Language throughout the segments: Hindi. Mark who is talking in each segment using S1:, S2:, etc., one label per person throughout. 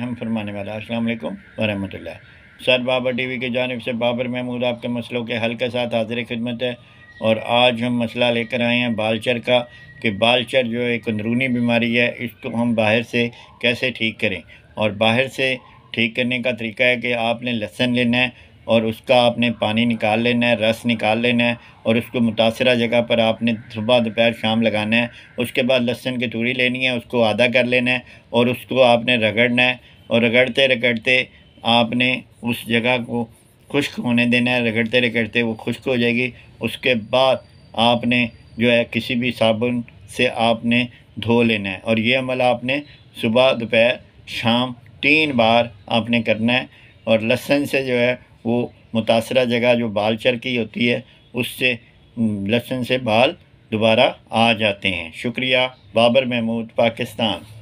S1: हम फरमाने वाला, अस्सलाम वालेकुम वरहमतुल्लाह सर बाबर टीवी की जानब से बाबर महमूद आपके मसलों के हल के साथ हाजिर खिदमत है और आज हम मसला लेकर आए हैं बालचर का कि बालचर जो एक अंदरूनी बीमारी है, इसको हम बाहर से कैसे ठीक करें? और बाहर से ठीक करने का तरीका है कि आपने लहसन लेना है और उसका आपने पानी निकाल लेना है, रस निकाल लेना है और उसको मुतासरा जगह पर आपने सुबह दोपहर शाम लगाना है। उसके बाद लहसन की तूड़ी लेनी है, उसको आधा कर लेना है और उसको आपने रगड़ना है। और रगड़ते रगड़ते आपने उस जगह को खुश्क होने देना है। रगड़ते रगड़ते वो खुश्क हो जाएगी। उसके बाद आपने जो है किसी भी साबुन से आपने धो लेना है। और ये अमल आपने सुबह, दोपहर, शाम तीन बार आपने करना है। और लहसन से जो है वो मुतासरा जगह जो बाल चर की होती है, उससे लहसन से बाल दोबारा आ जाते हैं। शुक्रिया। बाबर महमूद, पाकिस्तान।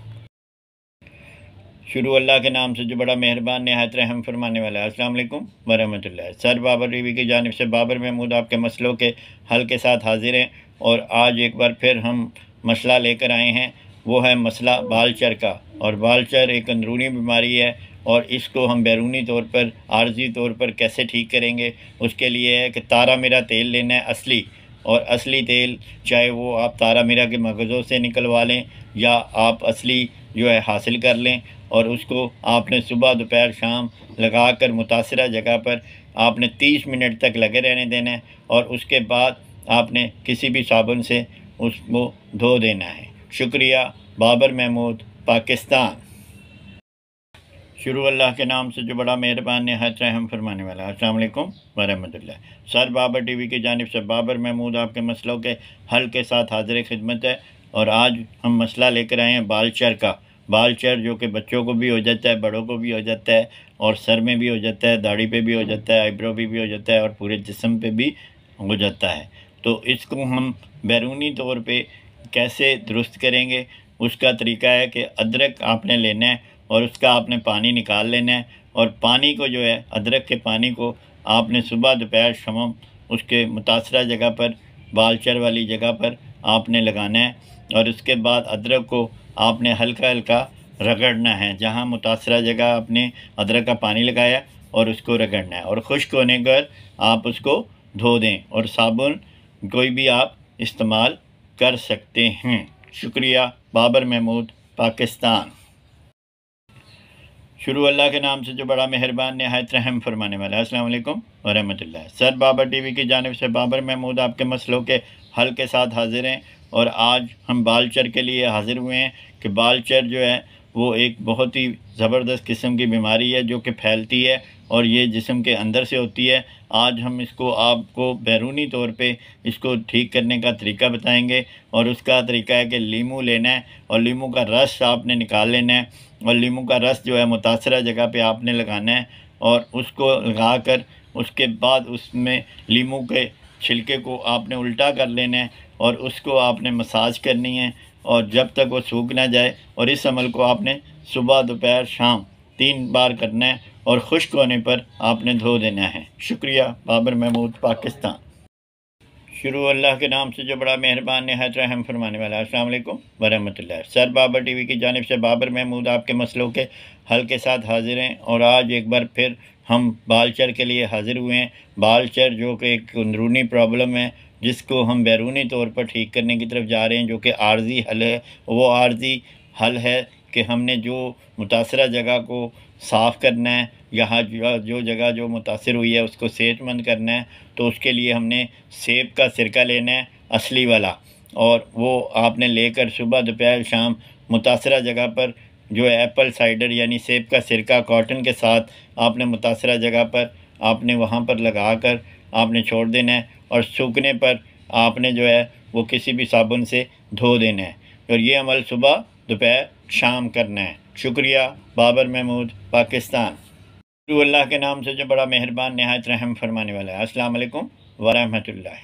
S1: शुरू अल्लाह के नाम से जो बड़ा मेहरबान, नहायत रहम फरमाने वाला है। अस्सलाम वालेकुम वरहमतुल्लाह। सर बाबर टीवी की जानब से बाबर महमूद आपके मसलों के हल के साथ हाजिर हैं और आज एक बार फिर हम मसला लेकर आए हैं। वो है मसला बालचर का और बालचर एक अंदरूनी बीमारी है और इसको हम बैरूनी तौर पर, आर्जी तौर पर कैसे ठीक करेंगे, उसके लिए है कि तारा मेरा तेल लेना है असली और असली तेल, चाहे वो आप तारा मीरा के मगज़ों से निकलवा लें या आप असली जो है हासिल कर लें और उसको आपने सुबह दोपहर शाम लगा कर मुतासर जगह पर आपने तीस मिनट तक लगे रहने देना है और उसके बाद आपने किसी भी साबुन से उसको धो देना है। शुक्रिया, बाबर महमूद, पाकिस्तान। शुरू अल्लाह के नाम से जो बड़ा मेहरबान, नहायत रहम फरमाने वाला। अस्सलाम वालेकुम वरहमतुल्लाह। सर बाबर टीवी की जानब से बाबर महमूद आपके मसलों के हल के साथ हाजिर खिदमत है और आज हम मसला लेकर आए हैं बालचर का। बालचर जो कि बच्चों को भी हो जाता है बड़ों को भी हो जाता है और सर में भी हो जाता है दाढ़ी पे भी हो जाता है आईब्रो भी, भी हो जाता है और पूरे जिसम पे भी हो जाता है। तो इसको हम बैरूनी तौर पर कैसे दुरुस्त करेंगे? उसका तरीका है कि अदरक आपने लेना है और उसका आपने पानी निकाल लेना है और पानी को जो है अदरक के पानी को आपने सुबह दोपहर शम उसके मुतासर जगह पर बालचर वाली जगह पर आपने लगाना है और उसके बाद अदरक को आपने हल्का हल्का रगड़ना है। जहाँ मुतासर जगह आपने अदरक का पानी लगाया और उसको रगड़ना है। और खुश्क होने पर आप उसको धो दें और साबुन कोई भी आप इस्तेमाल कर सकते हैं। शुक्रिया। बाबर महमूद, पाकिस्तान। शुरू अल्लाह के नाम से जो बड़ा मेहरबान, नहायत रहम फरमाने वाला अस्सलाम वालेकुम वरहमतुल्लाह सर बाबर टीवी की जानब से बाबर महमूद आपके मसलों के हल के साथ हाजिर हैं। और आज हम बालचर के लिए हाजिर हुए हैं कि बालचर जो है, वो एक बहुत ही ज़बरदस्त किस्म की बीमारी है जो कि फैलती है और ये जिसम के अंदर से होती है। आज हम इसको, आपको बैरूनी तौर पे इसको ठीक करने का तरीका बताएँगे और उसका तरीका है कि लीमू लेना है और लीमू का रस आपने निकाल लेना है और लीमू का रस जो है, मुतासर जगह पे आपने लगाना है और उसको लगा कर उसके बाद उसमें लीमू के छिलके को आपने उल्टा कर लेना है और उसको आपने मसाज करनी है और जब तक वो सूख ना जाए और इस अमल को आपने सुबह, दोपहर, शाम तीन बार करना है और खुश्क होने पर आपने धो देना है। शुक्रिया, बाबर महमूद, पाकिस्तान। शुरू, अल्लाह के नाम से जो बड़ा मेहरबान, नहायत रहम फरमाने वाला। अस्सलाम वालेकुम वरहमतुल्लाह। सर बाबर टीवी की जानब से बाबर महमूद आपके मसलों के हल के साथ हाजिर हैं और आज एक बार फिर हम बालचर के लिए हाजिर हुए हैं। बालचर जो कि एक अंदरूनी प्रॉब्लम है जिसको हम बैरूनी तौर पर ठीक करने की तरफ़ जा रहे हैं, जो कि आर्जी हल है, वो आर्जी हल है कि हमने जो मुतासर जगह को साफ़ करना है, यहाँ जो जगह जो मुतासर हुई है, उसको सेहतमंद करना है तो उसके लिए हमने सेब का सिरका लेना है, असली वाला। और वो आपने लेकर सुबह, दोपहर, शाम मुतासर जगह पर जो एप्पल साइडर यानी सेब का सिरका, कॉटन के साथ आपने मुतासर जगह पर, आपने वहाँ पर लगा कर आपने छोड़ देना है। और सूखने पर आपने जो है वो किसी भी साबुन से धो देना है। और ये अमल सुबह दोपहर शाम करना है। शुक्रिया, बाबर महमूद, पाकिस्तान। अल्लाह के नाम से जो बड़ा मेहरबान, नहायत रहम फरमाने वाला है। अस्सलाम वालेकुम वरहमतुल्लाह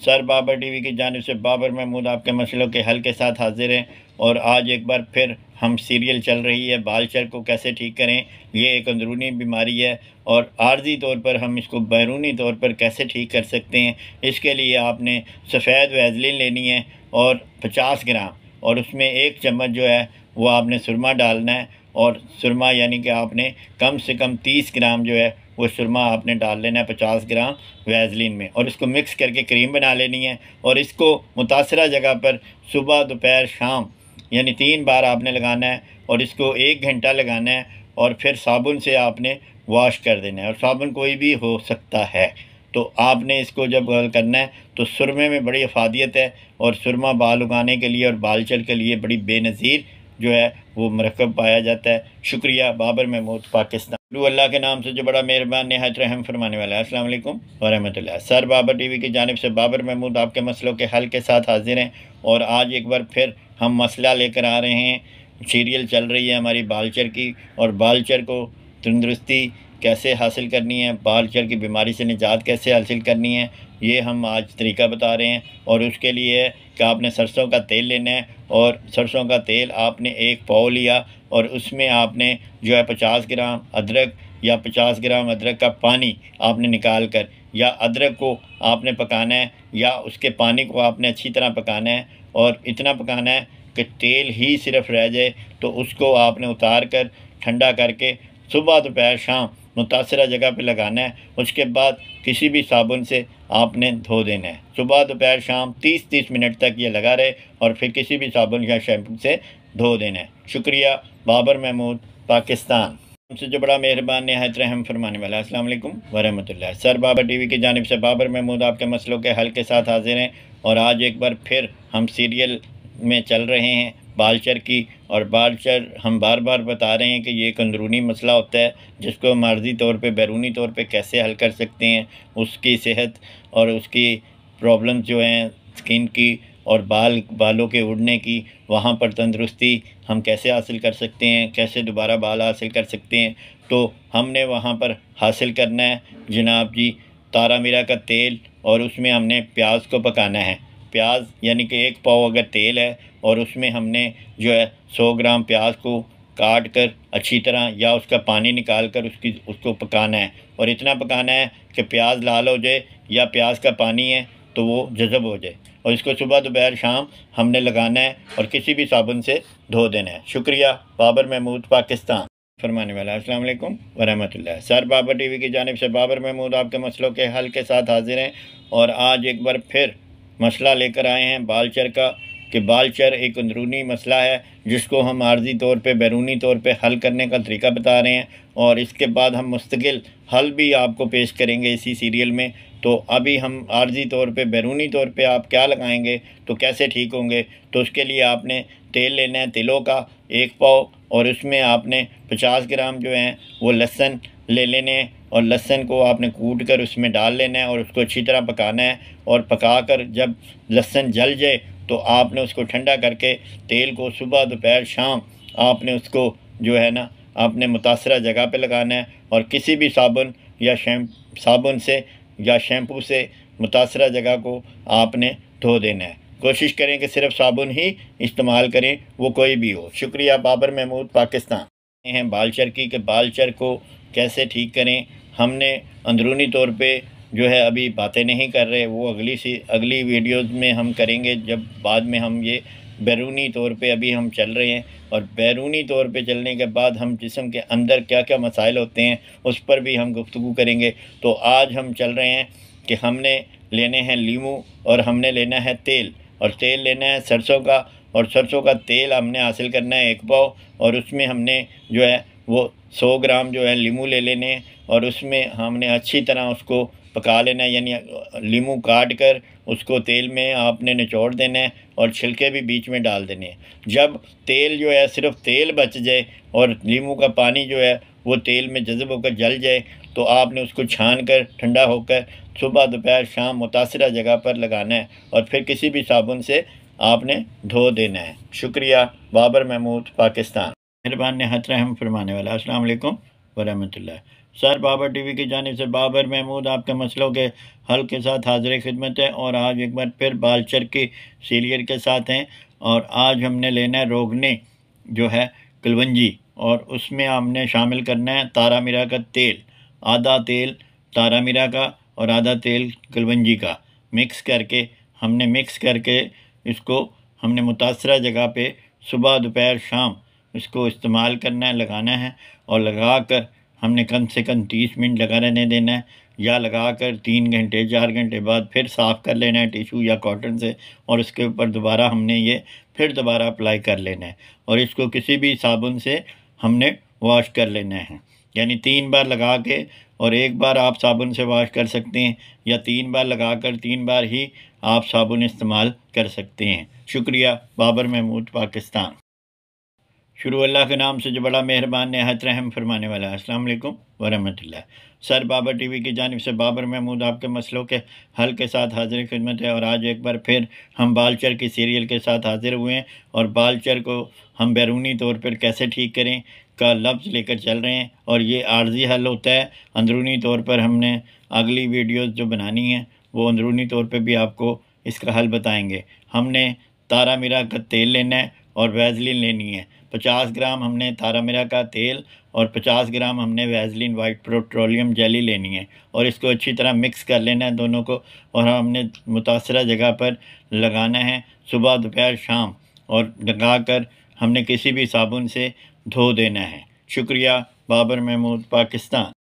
S1: सर बाबर टीवी की जानब से बाबर महमूद आपके मसलों के हल के साथ हाजिर हैं और आज एक बार फिर हम सीरियल चल रही है बालचर को कैसे ठीक करें, ये एक अंदरूनी बीमारी है और आर्जी तौर पर हम इसको बैरूनी तौर पर कैसे ठीक कर सकते हैं, इसके लिए आपने सफ़ेद वैजलिन लेनी है और पचास ग्राम और उसमें एक चम्मच जो है वो आपने सुरमा डालना है और सुरमा यानी कि आपने कम से कम तीस ग्राम जो है वो सुरमा आपने डाल लेना है पचास ग्राम वैजलिन में और इसको मिक्स करके क्रीम बना लेनी है और इसको मुतासरा जगह पर सुबह, दोपहर, शाम यानी तीन बार आपने लगाना है और इसको एक घंटा लगाना है और फिर साबुन से आपने वॉश कर देना है और साबुन कोई भी हो सकता है। तो आपने इसको जब करना है तो सुरमे में बड़ी अफादियत है और सुरमा बाल उगाने के लिए और बाल चल के लिए बड़ी बेनज़ीर जो है, वो मरकब पाया जाता है। शुक्रिया, बाबर महमूद, पाकिस्तान। अल्लाह के नाम से जो बड़ा मेहरबान, नहायत रहम फरमाने वाला है। असल वरहमल सर बाबर टीवी की जानब से बाबर महमूद आपके मसलों के हल के साथ हाजिर हैं और आज एक बार फिर हम मसला लेकर आ रहे हैं। सीरियल चल रही है हमारी बालचर की और बालचर को तंदरुस्ती कैसे हासिल करनी है, बालचर की बीमारी से निजात कैसे हासिल करनी है ये हम आज तरीका बता रहे हैं और उसके लिए कि आपने सरसों का तेल लेना है और सरसों का तेल आपने एक पाव लिया और उसमें आपने जो है पचास ग्राम अदरक या पचास ग्राम अदरक का पानी आपने निकाल कर या अदरक को आपने पकाना है या उसके पानी को आपने अच्छी तरह पकाना है और इतना पकाना है कि तेल ही सिर्फ़ रह जाए तो उसको आपने उतार कर ठंडा करके सुबह दोपहर शाम मुतासर जगह पे लगाना है, उसके बाद किसी भी साबुन से आपने धो देना है। सुबह, दोपहर, शाम तीस तीस मिनट तक ये लगा रहे और फिर किसी भी साबुन या शैम्पू से धो देना है। शुक्रिया, बाबर महमूद, पाकिस्तान। हमसे जो बड़ा मेहरबान, नहायत रहम फरमाने वाला अस्सलाम वालेकुम वरहमतुल्लाह। सर, बाबर टीवी की जानब से बाबर महमूद आपके मसलों के हल के साथ हाजिर हैं और आज एक बार फिर हम सीरियल में चल रहे हैं। बालचर की और बालचर हम बार बार बता रहे हैं कि ये एक अंदरूनी मसला होता है, जिसको हम आर्जी तौर पे, बैरूनी तौर पे कैसे हल कर सकते हैं, उसकी सेहत और उसकी प्रॉब्लम जो हैं, स्किन की और बाल, बालों के उड़ने की, वहाँ पर तंदरुस्ती हम कैसे हासिल कर सकते हैं, कैसे दोबारा बाल हासिल कर सकते हैं तो हमने वहाँ पर हासिल करना है। जनाब जी तारा मीरा का तेल और उसमें हमने प्याज को पकाना है। प्याज यानी कि एक पाव अगर तेल है और उसमें हमने जो है सौ ग्राम प्याज को काट कर अच्छी तरह या उसका पानी निकाल कर उसकी, उसको पकाना है। और इतना पकाना है कि प्याज लाल हो जाए या प्याज का पानी है तो वो जज़ब हो जाए। और इसको सुबह दोपहर शाम हमने लगाना है और किसी भी साबुन से धो देना है। शुक्रिया, बाबर महमूद, पाकिस्तान। फरमाने वाला, अस्सलाम वालेकुम वरहमतुल्लाह। सर, बाबर टीवी की जानब से बाबर महमूद आपके मसलों के हल के साथ हाजिर हैं और आज एक बार फिर मसला लेकर आए हैं बालचर का। कि बालचर एक अंदरूनी मसला है, जिसको हम आर्जी तौर पे, बैरूनी तौर पे हल करने का तरीका बता रहे हैं और इसके बाद हम मुस्तकिल हल भी आपको पेश करेंगे इसी सीरियल में। तो अभी हम आर्जी तौर पे, बैरूनी तौर पे आप क्या लगाएँगे तो कैसे ठीक होंगे? तो उसके लिए आपने तेल लेना है, तिलों का एक पाव और उसमें आपने पचास ग्राम जो हैं, वो लहसन ले लेने हैं और लहसन को आपने कूट कर उसमें डाल लेना है और उसको अच्छी तरह पकाना है और पका कर जब लहसन जल जाए तो आपने उसको ठंडा करके तेल को सुबह, दोपहर, शाम आपने उसको जो है ना, आपने मुतासर जगह पे लगाना है और किसी भी साबुन या शैम, साबुन से या शैम्पू से मुतासर जगह को आपने धो देना है। कोशिश करें कि सिर्फ़ साबुन ही इस्तेमाल करें, वो कोई भी हो। शुक्रिया, बाबर महमूद, पाकिस्तान। हैं बालचर की कि बालचर को कैसे ठीक करें। हमने अंदरूनी तौर पे जो है अभी बातें नहीं कर रहे, वो अगली सी, अगली वीडियोज़ में हम करेंगे, जब बाद में हम ये बैरूनी तौर पे अभी हम चल रहे हैं और बैरूनी तौर पे चलने के बाद हम जिसम के अंदर क्या क्या मसाइल होते हैं, उस पर भी हम गुफ्तु करेंगे। तो आज हम चल रहे हैं कि हमने लेने हैं लीमू और हमने लेना है तेल और तेल लेना है सरसों का और सरसों का तेल हमने हासिल करना है एक पाव और उसमें हमने जो है वो सौ ग्राम जो है लीमू ले लेने और उसमें हमने अच्छी तरह उसको पका लेना है, यानी लीमू काट कर उसको तेल में आपने निचोड़ देना है और छिलके भी बीच में डाल देने हैं। जब तेल जो है, सिर्फ़ तेल बच जाए और लीमू का पानी जो है, वो तेल में जज्ब होकर जल जाए तो आपने उसको छान कर ठंडा होकर सुबह, दोपहर, शाम मुतासर जगह पर लगाना है और फिर किसी भी साबुन से आपने धो देना है। शुक्रिया, बाबर महमूद, पाकिस्तान। मेहरबान ने हत रहम फरमाने वाला। अस्सलाम वालेकुम सर बाबर टीवी की जानब से बाबर महमूद, आपके मसलों के हल के साथ हाजिर खिदमत है और आज एक बार फिर बालचर की सीरियल के साथ हैं और आज हमने लेना है रोगने जो है कलवंजी और उसमें हमने शामिल करना है तारा मीरा का तेल, आधा तेल तारा मीरा का और आधा तेल कलवंजी का। मिक्स करके हमने मिक्स करके इसको हमने मुतासर जगह पे सुबह दोपहर शाम इसको इस्तेमाल करना है, लगाना है और लगा कर हमने कम से कम तीस मिनट लगा रहने देना है, या लगा कर तीन घंटे, चार घंटे बाद फिर साफ़ कर लेना है टिशू या कॉटन से, और उसके ऊपर दोबारा हमने ये फिर दोबारा अप्लाई कर लेना है। और इसको किसी भी साबुन से हमने वॉश कर लेना है। यानी तीन बार लगा के, और एक बार आप साबुन से वॉश कर सकते हैं, या तीन बार लगा कर तीन बार ही आप साबुन इस्तेमाल कर सकते हैं। शुक्रिया, बाबर महमूद, पाकिस्तान। शुरू अल्लाह के नाम से जो बड़ा मेहरबान, नहायत रहम फरमाने वाला अस्सलाम वालेकुम वरहमतुल्लाह सर, बाबर टीवी की जानब से बाबर महमूद आपके मसलों के हल के साथ हाजिर खिदमत है और आज एक बार फिर हम बालचर की सीरियल के साथ हाजिर हुए हैं और बालचर को हम बैरूनी तौर पर कैसे ठीक करें का लफ्ज़ लेकर चल रहे हैं और ये आर्जी हल होता है। अंदरूनी तौर पर हमने अगली वीडियोज़ जो बनानी है, वो अंदरूनी तौर पर भी आपको इसका हल बताएँगे। हमने तारा मीरा का तेल लेना है और वैजलिन लेनी है। पचास ग्राम हमने तारा मीरा का तेल और पचास ग्राम हमने वैजलिन वाइट पेट्रोलियम जेली लेनी है और इसको अच्छी तरह मिक्स कर लेना है दोनों को और हमने मुतासर जगह पर लगाना है सुबह, दोपहर, शाम और लगा कर हमने किसी भी साबुन से धो देना है। शुक्रिया, बाबर महमूद, पाकिस्तान।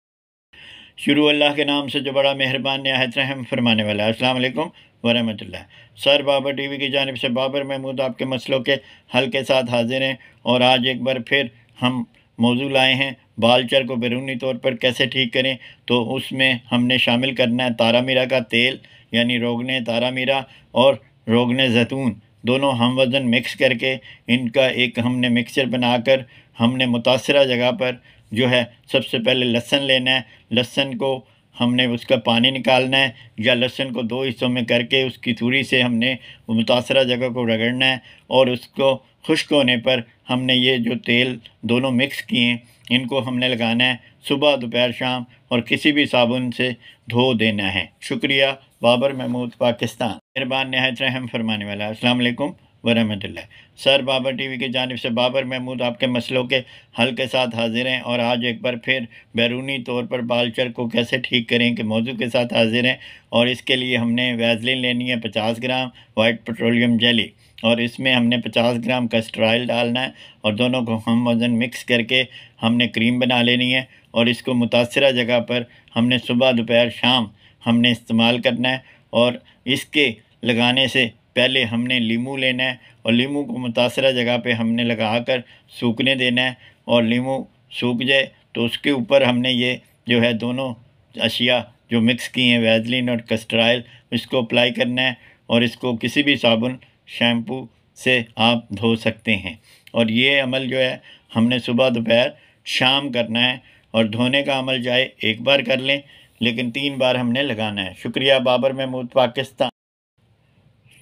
S1: शुरू अल्लाह के नाम से जो बड़ा मेहरबान, नहायत रहम फरमाने वाला है। अस्सलाम वालेकुम वरहमतुल्लाह। सर बाबर टीवी की जानब से बाबर महमूद आपके मसलों के हल के साथ हाजिर हैं और आज एक बार फिर हम मौजू लाए हैं। बालचर को बैरूनी तौर पर कैसे ठीक करें? तो उसमें हमने शामिल करना है तारा मीरा का तेल, यानी रोगन तारा मीरा और रोगन जैतून। दोनों हम वज़न मिक्स करके इनका एक हमने मिक्सचर बनाकर हमने मुतासर जगह पर जो है सबसे पहले लहसन लेना है। लहसन को हमने उसका पानी निकालना है या लहसुन को दो हिस्सों में करके उसकी थूरी से हमने मुतासर जगह को रगड़ना है और उसको खुश्क होने पर हमने ये जो तेल दोनों मिक्स किए इनको हमने लगाना है सुबह, दोपहर, शाम और किसी भी साबुन से धो देना है। शुक्रिया, बाबर महमूद, पाकिस्तान। मेहरबान, नहायत रहम फरमाने वाला। अस्सलाम वालेकुम। वरहमतुल्लाह सर, बाबर टीवी की जानब से बाबर महमूद आपके मसलों के हल के साथ हाजिर हैं और आज एक बार फिर बैरूनी तौर पर बालचर को कैसे ठीक करें कि मौजू के साथ हाजिर हैं और इसके लिए हमने वैजलिन लेनी है पचास ग्राम वाइट पेट्रोलियम जेली और इसमें हमने पचास ग्राम कस्टर ऑयल डालना है और दोनों को हम वज़न मिक्स करके हमने क्रीम बना लेनी है और इसको मुतासर जगह पर हमने सुबह दोपहर शाम हमने इस्तेमाल करना है और इसके लगाने से पहले हमने लीमू लेना है और लीमू को मुतासर जगह पे हमने लगा कर सूखने देना है और लीमू सूख जाए तो उसके ऊपर हमने ये जो है दोनों अशिया जो मिक्स की हैं वैजलिन और कस्टराइल, इसको अप्लाई करना है और इसको किसी भी साबुन, शैम्पू से आप धो सकते हैं। और ये अमल जो है, हमने सुबह दोपहर, शाम करना है और धोने का अमल चाहे एक बार कर लें, लेकिन तीन बार हमने लगाना है। शुक्रिया बाबर महमूद, पाकिस्तान।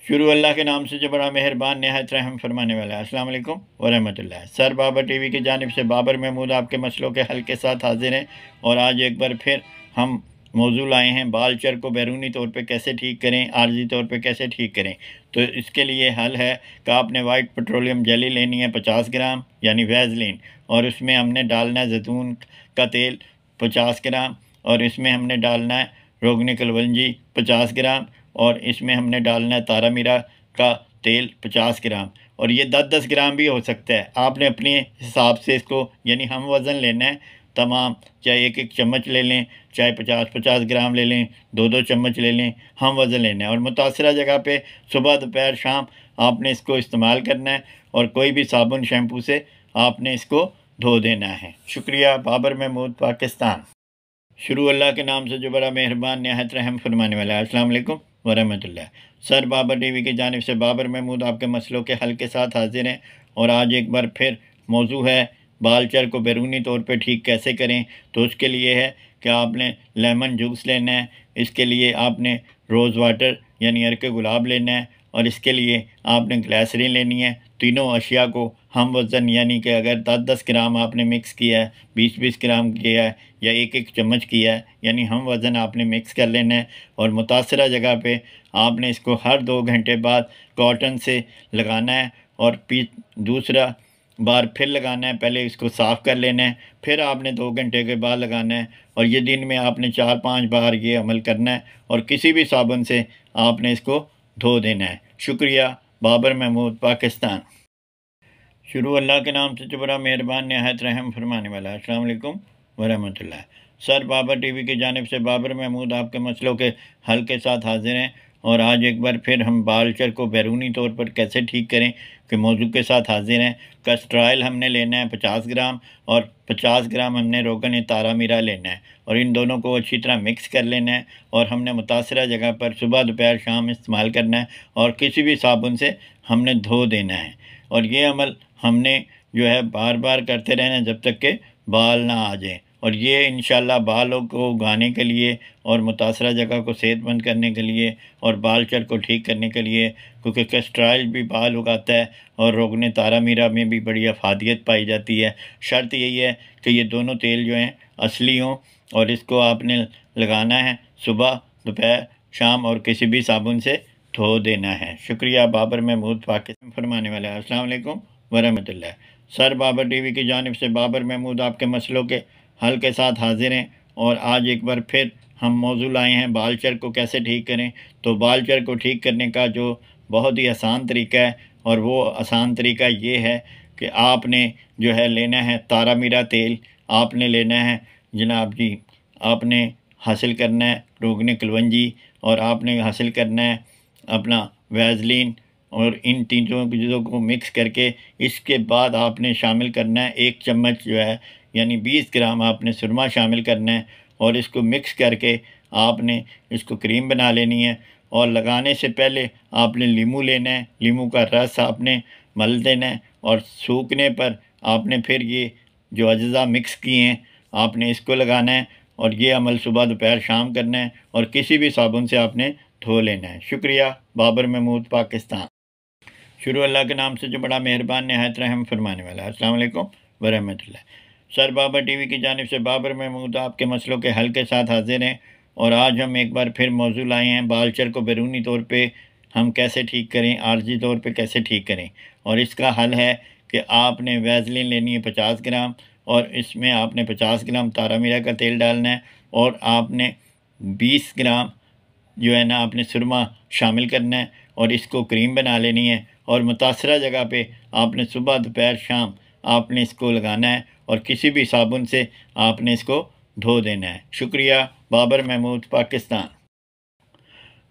S1: शुरू अल्लाह के नाम से जो बड़ा मेहरबान, नहायत रहम फरमाने वाला है। अस्सलाम वालेकुम वरहमतुल्लाह सर बाबर टीवी की जानब से बाबर महमूद आपके मसलों के हल के साथ हाजिर हैं और आज एक बार फिर हम मौजू आए हैं। बालचर को बैरूनी तौर पे कैसे ठीक करें, आर्जी तौर पे कैसे ठीक करें? तो इसके लिए हल है कि आपने वाइट पेट्रोलियम जली लेनी है पचास ग्राम, यानी वैजलिन और उसमें हमने डालना है जैतून का तेल पचास ग्राम, और इसमें हमने डालना है रोगन कलवंजी पचास ग्राम और इसमें हमने डालना है तारा मीरा का तेल पचास ग्राम। और ये दस दस ग्राम भी हो सकता है। आपने अपने हिसाब से इसको, यानी हम वज़न लेना है, तमाम चाहे एक एक चम्मच ले लें, चाहे पचास पचास ग्राम ले लें दो दो चम्मच ले लें, हम वज़न लेना है। और मुतासर जगह पे सुबह, दोपहर, शाम आपने इसको इस्तेमाल करना है और कोई भी साबुन, शैम्पू से आपने इसको धो देना है। शुक्रिया, बाबर महमूद, पाकिस्तान। शुरू अल्लाह के नाम से जो बड़ा मेहरबान, नहायत रहम फरमाने वाला है। अस्सलाम वालेकुम सर बाबर टीवी की जानब से बाबर महमूद आपके मसलों के हल के साथ हाजिर हैं और आज एक बार फिर मौजू है बालचर को बैरूनी तौर पे ठीक कैसे करें? तो उसके लिए है कि आपने लेमन जूस लेना है, इसके लिए आपने रोज़ वाटर यानी अर्क गुलाब लेना है और इसके लिए आपने ग्लैसरीन लेनी है। तीनों अशिया को हम वज़न, यानी कि अगर दस दस ग्राम आपने मिक्स किया है बीस बीस ग्राम किया है, या एक एक चम्मच किया है, यानी हम वज़न आपने मिक्स कर लेना है और मुतासर जगह पे आपने इसको हर दो घंटे बाद कॉटन से लगाना है और पी, दूसरा बार फिर लगाना है, पहले इसको साफ़ कर लेना है, फिर आपने दो घंटे के बाद लगाना है और ये दिन में आपने चार पाँच बार ये अमल करना है और किसी भी साबुन से आपने इसको धो देना है। शुक्रिया, बाबर महमूद, पाकिस्तान। शुरू अल्लाह के नाम से जो बड़ा मेहरबान, नहायत रहम फरमाने वाला अस्सलाम वालेकुम वरहमतुल्लाह। सर बाबर टीवी की जानब से बाबर महमूद आपके मसलों के हल के साथ हाजिर हैं और आज एक बार फिर हम बालचर को बैरूनी तौर पर कैसे ठीक करें कि मौजू के साथ हाजिर हैं। कस्ट्रायल हमने लेना है पचास ग्राम और पचास ग्राम हमने रोगन तारा मीरा लेना है और इन दोनों को अच्छी तरह मिक्स कर लेना है और हमने मुतासर जगह पर सुबह दोपहर शाम इस्तेमाल करना है और किसी भी साबुन से हमने धो देना है। और ये अमल हमने जो है बार बार करते रहना जब तक के बाल ना आ जाएँ। और ये इन बालों को उगाने के लिए और मुतासर जगह को सेहतमंद करने के लिए और बाल चर को ठीक करने के लिए, क्योंकि कस्ट्राइल भी बाल उगाता है और रोगने तारा मीरा में भी बड़ी अफादियत पाई जाती है। शर्त यही है कि ये दोनों तेल जो हैं असली हों और इसको आपने लगाना है सुबह, दोपहर, शाम और किसी भी साबुन से धो देना है। शुक्रिया, बाबर महमूद, पाकिस्तान फरमाने वाले अस्सलाम वरहमतुल्लाह सर, बाबर टीवी की जानब से बाबर महमूद आपके मसलों के हल के साथ हाजिर हैं और आज एक बार फिर हम मौजू लाए हैं बालचर को कैसे ठीक करें? तो बालचर को ठीक करने का जो बहुत ही आसान तरीका है और वो आसान तरीका ये है कि आपने जो है लेना है तारा मीरा तेल। आपने लेना है, जनाब जी, आपने हासिल करना है रोगने कलवंजी और आपने हासिल करना है अपना वैजलिन और इन तीनों चीज़ों को मिक्स करके इसके बाद आपने शामिल करना है एक चम्मच जो है, यानी 20 ग्राम आपने सुरमा शामिल करना है और इसको मिक्स करके आपने इसको क्रीम बना लेनी है। और लगाने से पहले आपने लीमू लेना है। लीमू का रस आपने मल देना है और सूखने पर आपने फिर ये जो अज्जा मिक्स किए हैं, आपने इसको लगाना है और ये अमल सुबह दोपहर शाम करना है और किसी भी साबुन से आपने धो लेना है। शुक्रिया। बाबर महमूद, पाकिस्तान। शुरू अल्लाह के नाम से जो बड़ा मेहरबान, नहायत रहम फरमाने वाला अस्सलाम वालेकुम वरहमतुल्लाह सर, बाबर टीवी की जानब से बाबर महमूद आपके मसलों के हल के साथ हाजिर हैं और आज हम एक बार फिर मौजू लाए हैं बालचर को बैरूनी तौर पर हम कैसे ठीक करें, आर्जी तौर पर कैसे ठीक करें। और इसका हल है कि आपने वैजलिन लेनी है पचास ग्राम और इसमें आपने पचास ग्राम तारा मीरा का तेल डालना है और आपने बीस ग्राम जो है ना, आपने सुरमा शामिल करना है और इसको क्रीम बना लेनी है। और मुतासर जगह पे आपने सुबह, दोपहर, शाम आपने इसको लगाना है और किसी भी साबुन से आपने इसको धो देना है। शुक्रिया, बाबर महमूद, पाकिस्तान।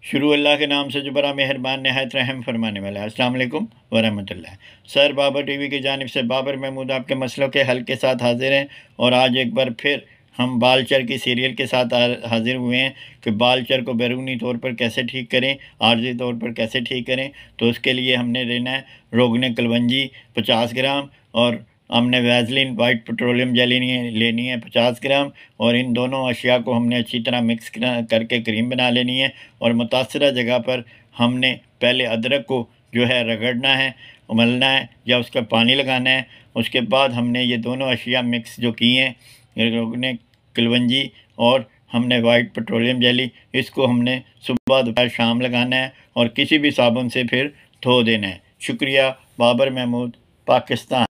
S1: शुरू अल्लाह के नाम से जो बड़ा मेहरबान, नहायत रहम फरमाने वाला है। अस्सलाम वालेकुम वरहमतुल्लाह सर, बाबर टीवी की जानब से बाबर महमूद आपके मसलों के हल के साथ हाजिर हैं और आज एक बार फिर हम बालचर की सीरियल के साथ हाजिर हुए हैं कि बालचर को बैरूनी तौर पर कैसे ठीक करें, आर्जी तौर पर कैसे ठीक करें तो उसके लिए हमने लेना है रोगने कलवंजी पचास ग्राम और हमने वैजलिन वाइट पेट्रोलियम जेली लेनी है पचास ग्राम और इन दोनों अशिया को हमने अच्छी तरह मिक्स करके क्रीम बना लेनी है और मुतासर जगह पर हमने पहले अदरक को जो है रगड़ना है, उमलना है या उसका पानी लगाना है, उसके बाद हमने ये दोनों अशिया मिक्स जो की हैं ने कलवंजी और हमने वाइट पेट्रोलियम जेली, इसको हमने सुबह दोपहर शाम लगाना है और किसी भी साबुन से फिर धो देना है। शुक्रिया, बाबर महमूद, पाकिस्तान।